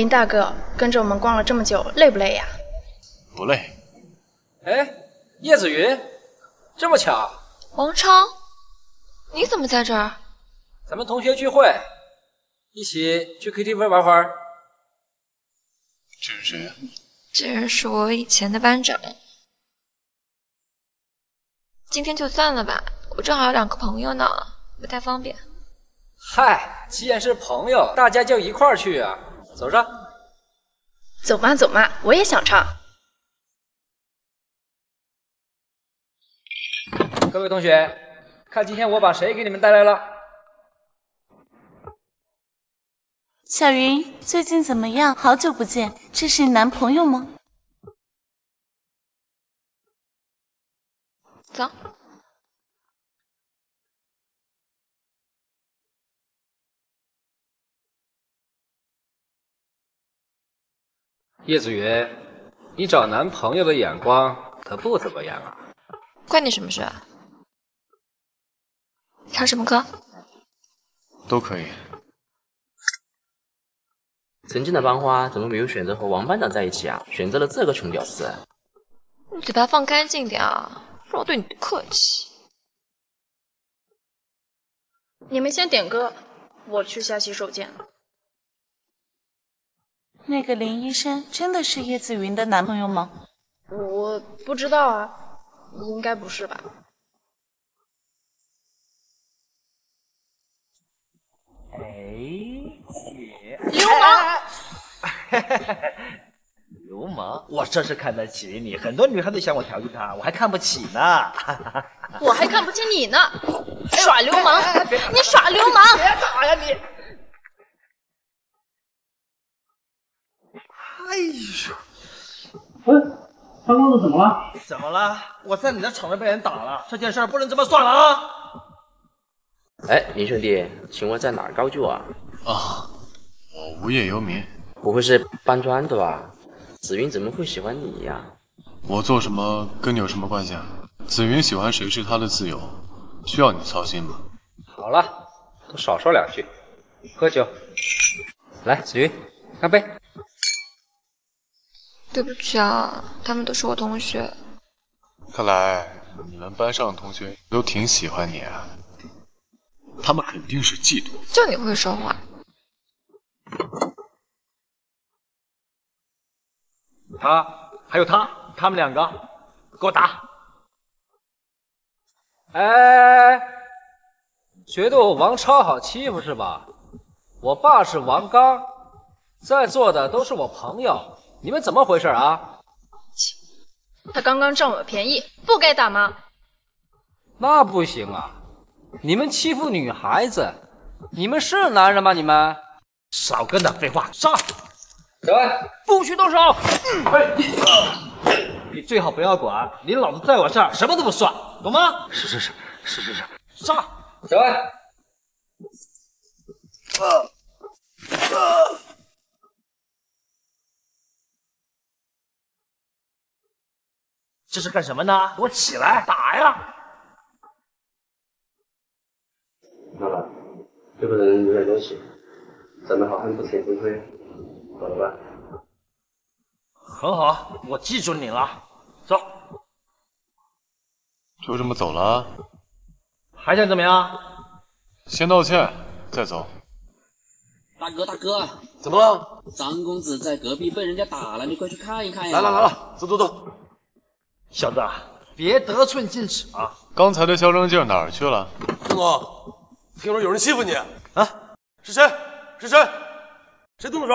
林大哥跟着我们逛了这么久，累不累呀？不累。哎，叶子云，这么巧？王超，你怎么在这儿？咱们同学聚会，一起去 KTV 玩会儿。这是谁？这人是我以前的班长。今天就算了吧，我正好有两个朋友呢，不太方便。嗨，既然是朋友，大家就一块儿去啊！走着，走嘛走嘛，我也想唱。各位同学，看今天我把谁给你们带来了？小云，最近怎么样？好久不见，这是你男朋友吗？走。叶子云，你找男朋友的眼光可不怎么样啊！关你什么事？啊？唱什么歌？都可以。曾经的班花怎么没有选择和王班长在一起啊？选择了这个穷屌丝。你嘴巴放干净点啊！让我对你不客气。你们先点歌，我去下洗手间。那个林医生真的是叶子云的男朋友吗？我不知道啊，应该不是吧？哎，姐，流氓！流氓！我这是看得起你，很多女孩子想我调戏她，我还看不起呢。我还看不起你呢，耍流氓！你耍流氓！别打呀你！哎呦！哎，三公子怎么了？怎么了？我在你的厂子被人打了，这件事不能这么算了啊！哎，林兄弟，请问在哪儿高就啊？啊，我无业游民。不会是搬砖的吧？紫云怎么会喜欢你呀？我做什么跟你有什么关系啊？紫云喜欢谁是她的自由，需要你操心吗？好了，都少说两句，喝酒。来，紫云，干杯。对不起啊，他们都是我同学。看来你们班上的同学都挺喜欢你啊。他们肯定是嫉妒。就你会说话。他还有他，他们两个，给我打！哎，觉得我王超好欺负是吧？我爸是王刚，在座的都是我朋友。你们怎么回事啊？切，他刚刚占我便宜，不该打吗？那不行啊！你们欺负女孩子，你们是男人吗？你们少跟他废话，上！小魏，不许动手！你最好不要管，你老子在我这儿什么都不算，懂吗？是是是是是是，上！小魏。这是干什么呢？给我起来，打呀！老板，这个人有点东西，咱们好汉不吃亏，走了吧。很好，我记住你了。走。就这么走了？还想怎么样？先道歉，再走。大哥，大哥，怎么了？张公子在隔壁被人家打了，你快去看一看呀！来了来了，走走走。小子，别得寸进尺啊！刚才的嚣张劲哪儿去了？郑总，听说有人欺负你啊？是谁？是谁？谁动的手？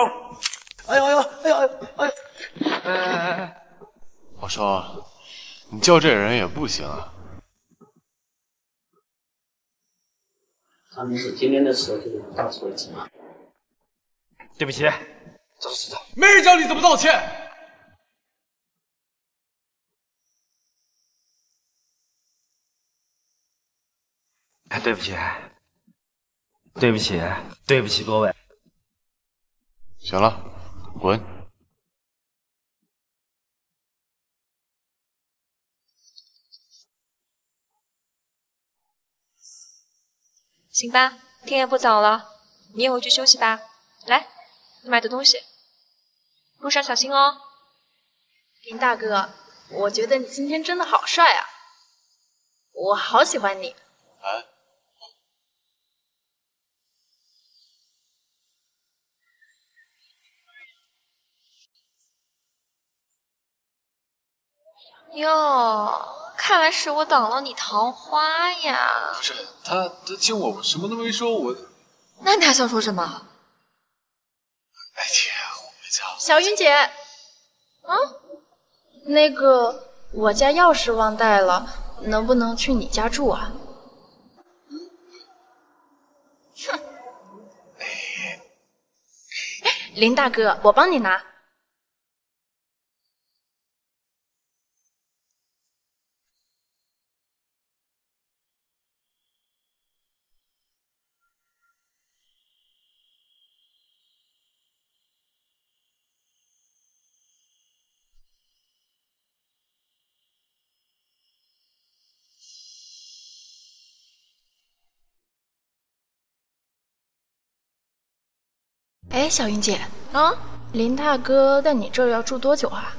哎呀哎呀哎呀哎呀！哎哎哎！我说，你叫这人也不行啊。他们是今天的事就是大错了。对不起，走走走，没人教你怎么道歉。对不起，对不起，对不起各位。行了，滚。行吧，天也不早了，你也回去休息吧。来，你买的东西。路上小心哦。林大哥，我觉得你今天真的好帅啊，我好喜欢你。哎，哟，看来是我挡了你桃花呀。不是他，他亲我，我什么都没说，我。那你还想说什么？哎姐，回家。小云姐，啊，那个我家钥匙忘带了，能不能去你家住啊？哼，林大哥，我帮你拿。哎，小云姐，啊，林大哥在你这儿要住多久啊？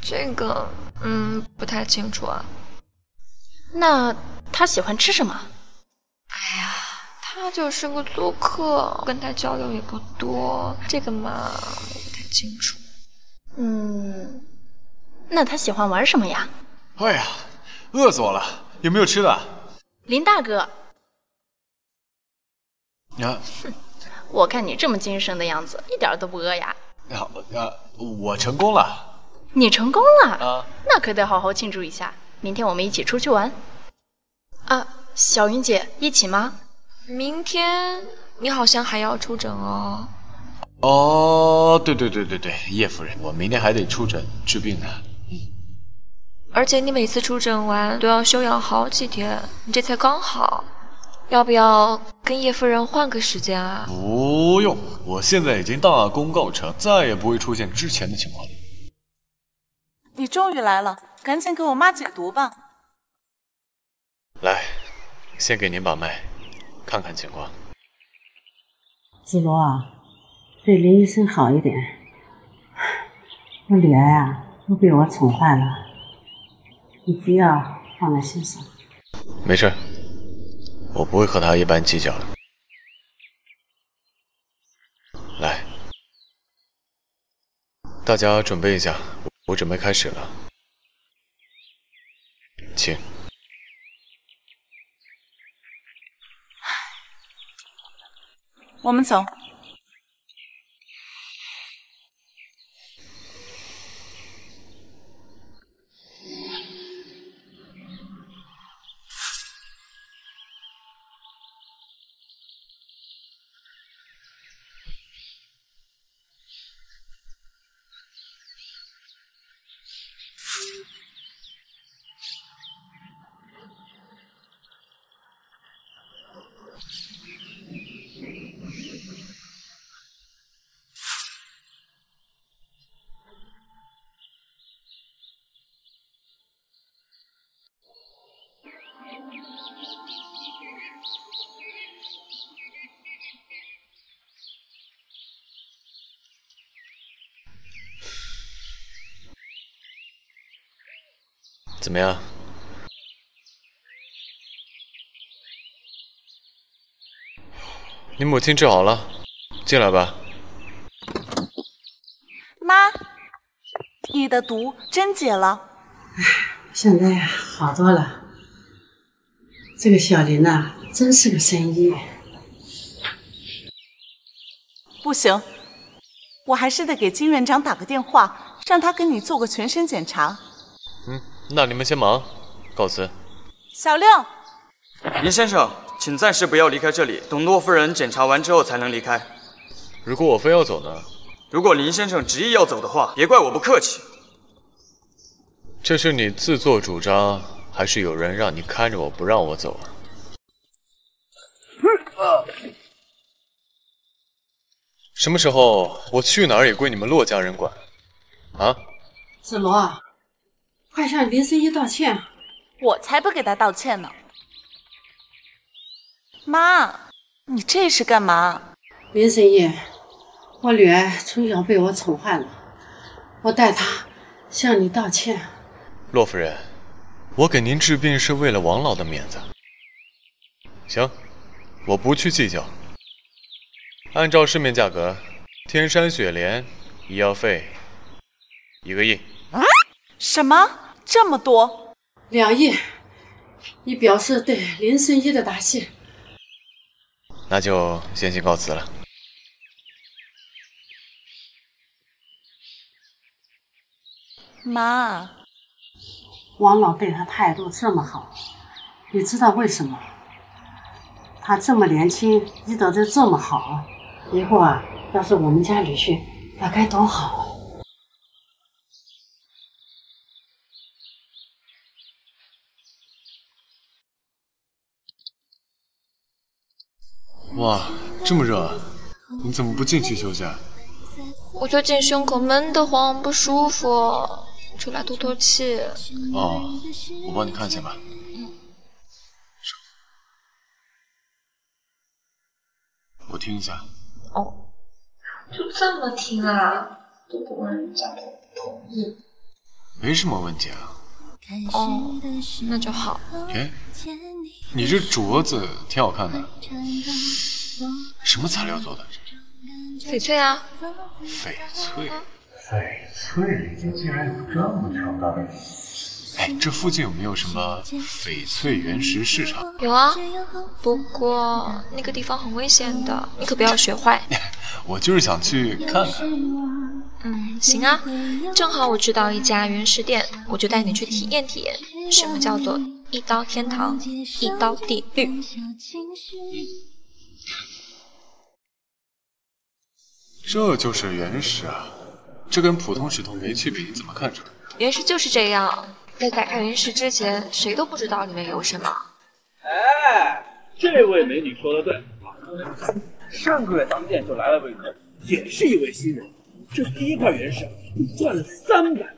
这个，嗯，不太清楚啊。那他喜欢吃什么？哎呀，他就是个租客，跟他交流也不多，这个嘛，我不太清楚。嗯，那他喜欢玩什么呀？哎呀，饿死我了！有没有吃的？林大哥，啊，我看你这么精神的样子，一点都不饿呀。啊啊！我成功了你成功了，啊！那可得好好庆祝一下。明天我们一起出去玩。啊，小云姐，一起吗？明天你好像还要出诊哦。哦，对对对对对，叶夫人，我明天还得出诊治病呢。而且你每次出诊完都要休养好几天，你这才刚好，要不要跟叶夫人换个时间啊？不用，我现在已经大功告成，再也不会出现之前的情况了。你终于来了，赶紧给我妈解毒吧。来，先给您把脉，看看情况。子罗啊，对林医生好一点。那女儿啊，都被我宠坏了，你不要放在心上。没事，我不会和他一般计较的。来，大家准备一下，我准备开始了，请。我们走。怎么样？你母亲治好了，进来吧。妈，你的毒真解了。现在好多了。这个小林呐、真是个神医。不行，我还是得给金院长打个电话，让他给你做个全身检查。嗯，那你们先忙，告辞。小六，林先生，请暂时不要离开这里，等洛夫人检查完之后才能离开。如果我非要走呢？如果林先生执意要走的话，别怪我不客气。这是你自作主张，还是有人让你看着我不让我走啊？什么时候我去哪儿也归你们洛家人管？啊？子罗，快向林神医道歉！我才不给他道歉呢。妈，你这是干嘛？林神医，我女儿从小被我宠坏了，我代她向你道歉。洛夫人，我给您治病是为了王老的面子。行，我不去计较。按照市面价格，天山雪莲医药费一个亿。什么？这么多？两亿，以表示对林圣一的答谢。那就先行告辞了。妈，王老对他态度这么好，你知道为什么？他这么年轻，医德就这么好，以后啊，要是我们家女婿，那该多好！哇，这么热，你怎么不进去休息？啊？我最近胸口闷得慌，不舒服，出来透透气。哦，我帮你看一下吧。我听一下。哦，就这么听啊？都不问人家同不同意？没什么问题啊。哦，那就好。哎，你这镯子挺好看的，什么材料做的？翡翠啊。翡翠。翡翠里面竟然有这么强大的。哎，这附近有没有什么翡翠原石市场？有啊，不过那个地方很危险的，你可不要学坏。我就是想去看看。嗯，行啊，正好我知道一家原石店，我就带你去体验体验，什么叫做一刀天堂，一刀地狱。这就是原石啊，这跟普通石头没区别，怎么看出来？原石就是这样。在打开原石之前，谁都不知道里面有什么。哎，这位美女说的对，上个月咱们店就来了位客，也是一位新人，这第一块原石赚了三百万。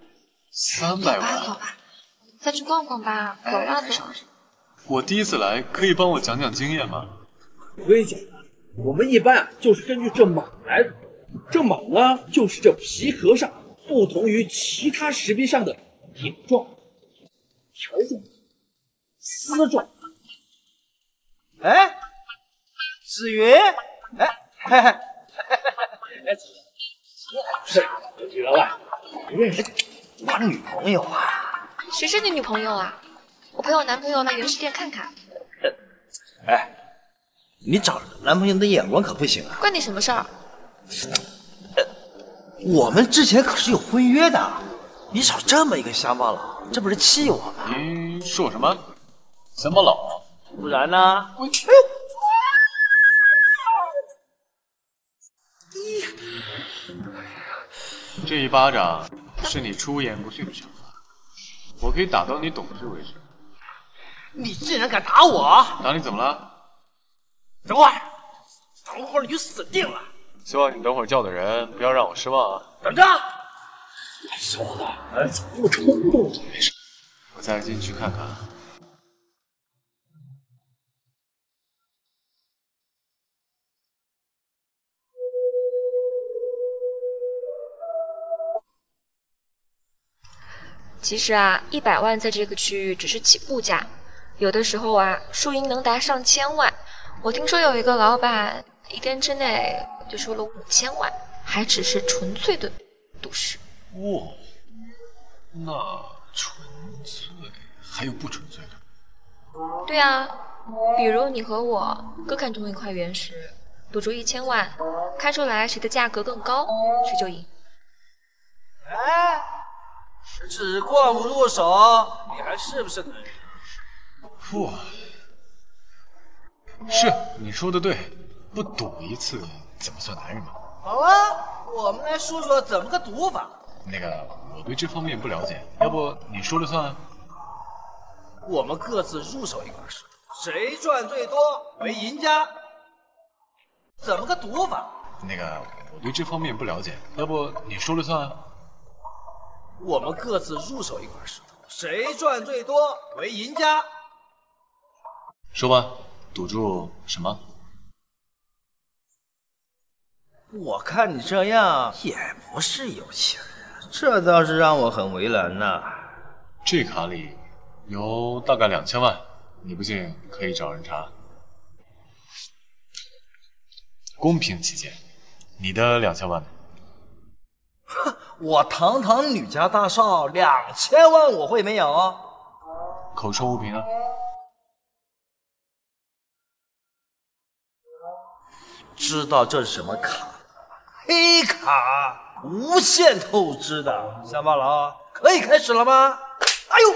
三百万？走吧，再去逛逛吧，走吧走。我第一次来，可以帮我讲讲经验吗？我跟你讲，我们一般啊就是根据这马来的，这蟒呢就是这皮壳上不同于其他石壁上的点状。条状、丝状，哎，子云，哎，嘿嘿，哎，是，几员外，不认识我女朋友啊？谁是你女朋友啊？我陪我男朋友来原石店看看。哎，你找男朋友的眼光可不行啊！关你什么事儿？我们之前可是有婚约的，你找这么一个乡巴佬。这不是气我吗？您说我什么？乡巴佬？不然呢？我这一巴掌是你出言不逊的惩罚，我可以打到你懂事为止。你竟然敢打我！打你怎么了？等会儿，等会儿你就死定了。希望你等会儿叫的人不要让我失望啊！等着。小子，哎怎么这么冲动？没事，我再进去看看。其实啊，一百万在这个区域只是起步价，有的时候啊，输赢能达上千万。我听说有一个老板一天之内就输了五千万，还只是纯粹的赌石。哇，那纯粹还有不纯粹的？对啊，比如你和我各看中一块原石，赌注一千万，看出来谁的价格更高，谁就赢。哎，只逛不入手，你还是不是男人？哇，是你说的对，不赌一次怎么算男人嘛？好啊，我们来说说怎么个赌法。那个，我对这方面不了解，要不你说了算？我们各自入手一块石头，谁赚最多为赢家。怎么个赌法？那个，我对这方面不了解，要不你说了算？我们各自入手一块石头，谁赚最多为赢家。说吧，赌注什么？我看你这样也不是有钱人，这倒是让我很为难呐。这卡里有大概两千万，你不信可以找人查。公平起见，你的两千万呢？我堂堂女家大少，两千万我会没有？口说无凭啊！知道这是什么卡吗？黑卡，无限透支的。乡巴佬，可以开始了吗？哎呦！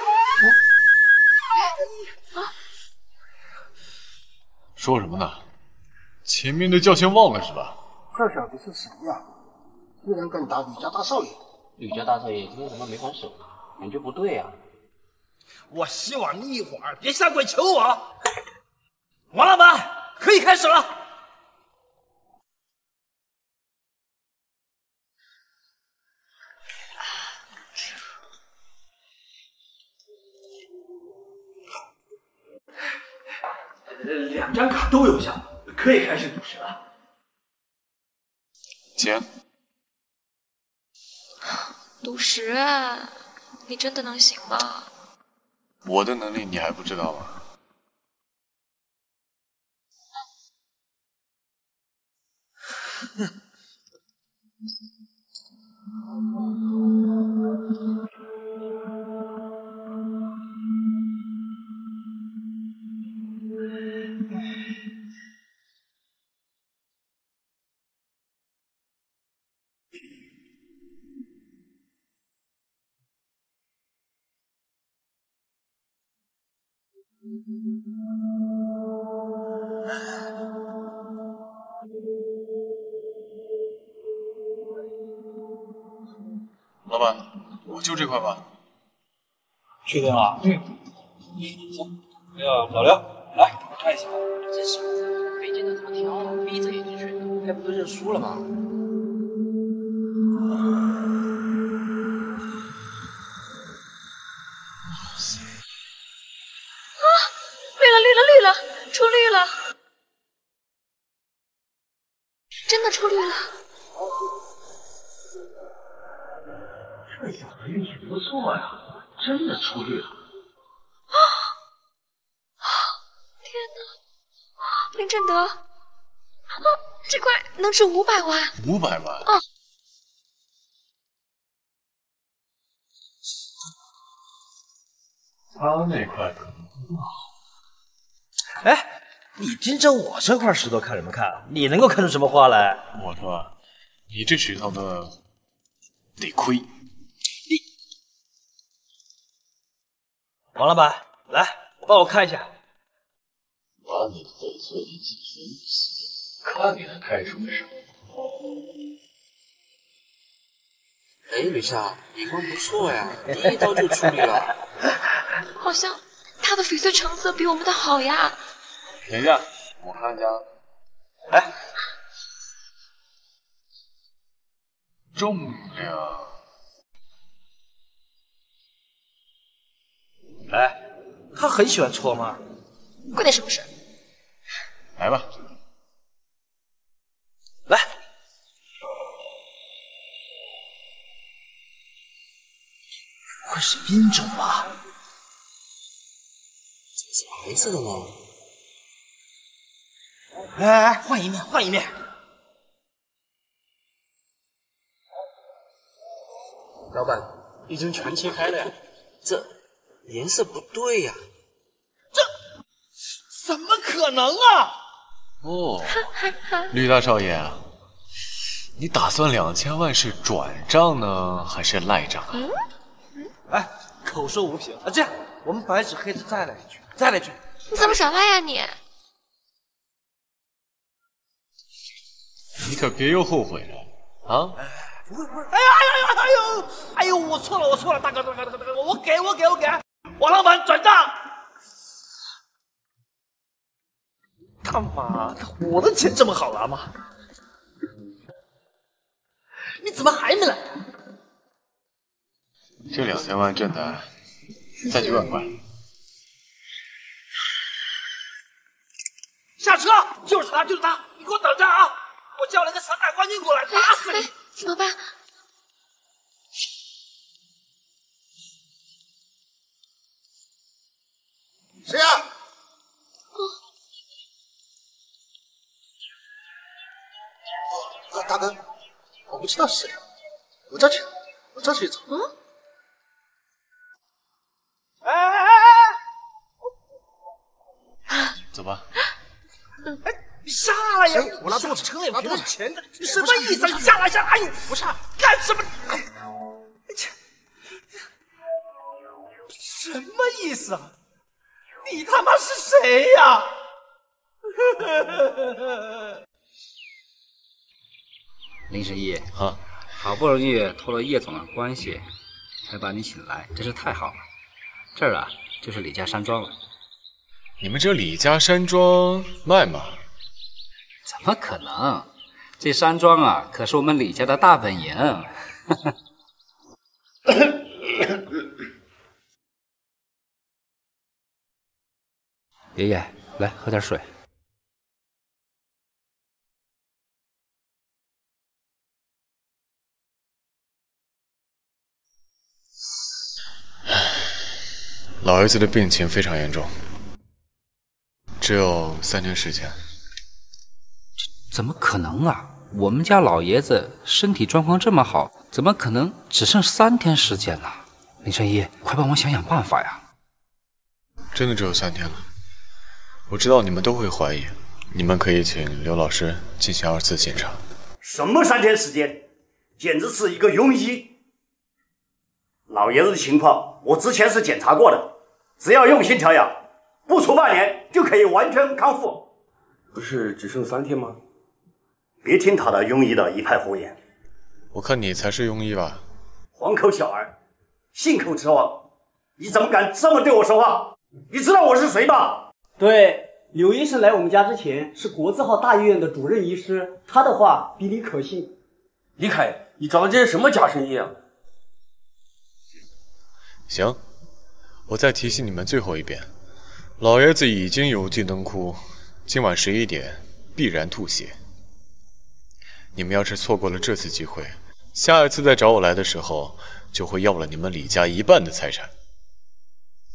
说什么呢？前面的教训忘了是吧？这小子是谁呀？居然敢打吕家大少爷！吕家大少爷今天怎么没还手呢？感觉不对啊。我希望你一会儿别下跪求我。王老板，可以开始了。都有效，可以开始赌石了。行，赌石啊？你真的能行吗？我的能力你还不知道吗？老我就这块吧。确定了？嗯。行，哎呀，老刘，来看一下。这小子没见他怎么挑啊，闭着眼睛选的，该不会认输了吧？啊！绿了绿了绿了，出绿了，真的出绿了。这小子运气不错呀，真的出狱了。啊！天哪！林振德，啊，这块能值五百万。五百万？啊！他那块可能更好。哎，你盯着我这块石头看什么看？你能够看出什么花来？我说，你这石头呢，得亏。王老板，来帮我看一下。把你翡翠连击全洗，看你能开出个什么？哎，吕夏，眼光不错呀，第一刀就处理了。好像他的翡翠成色比我们的好呀。等一下，我看一下。哎，重量。他很喜欢搓吗？关你什么事？来吧，来。不会是冰种吧？怎么是白色的呢？来来来，换一面，换一面。老板，已经全切开了呀，这颜色不对呀。怎么可能啊！哦，吕大少爷，你打算两千万是转账呢，还是赖账啊？哎，口说无凭啊！这样，我们白纸黑字再来一句，再来一句。你怎么耍赖呀你？你可别又后悔了啊！不会不会，哎呀哎呀哎呦哎呦，我错了我错了，大哥大哥大哥大哥，我给我给我给，王老板转账。他妈的，我的钱这么好拿吗？你怎么还没来？这两千万挣的，再九百块。下车，就是他，就是他，你给我等着啊！我我叫了个三大官军过来，打死你！怎么办？不知道是谁，我这去，我这去走。嗯。哎哎哎哎！走吧。哎，你下来呀！我拿多少车也没多少钱的，你什么意思？你下来下来！哎呦，不是，干什么？哎，切，什么意思啊？你他妈是谁呀？林神医啊，好不容易托了叶总的关系，才把你请来，真是太好了。这儿啊，就是李家山庄了。你们这李家山庄卖吗？怎么可能？这山庄啊，可是我们李家的大本营。爷爷，来喝点水。老儿子的病情非常严重，只有三天时间。怎么可能啊？我们家老爷子身体状况这么好，怎么可能只剩三天时间呢？林神医，快帮我想想办法呀！真的只有三天了。我知道你们都会怀疑，你们可以请刘老师进行二次检查。什么三天时间？简直是一个庸医！老爷子的情况，我之前是检查过的，只要用心调养，不出半年就可以完全康复。不是只剩三天吗？别听他的庸医的一派胡言。我看你才是庸医吧？黄口小儿，信口雌黄，你怎么敢这么对我说话？你知道我是谁吧？对，柳医生来我们家之前是国字号大医院的主任医师，他的话比你可信。李凯，你找的这是什么假生意啊？行，我再提醒你们最后一遍，老爷子已经有技能哭，今晚十一点必然吐血。你们要是错过了这次机会，下一次再找我来的时候，就会要了你们李家一半的财产。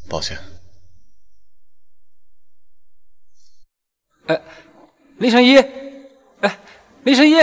抱歉。哎，林神医，哎，林神医。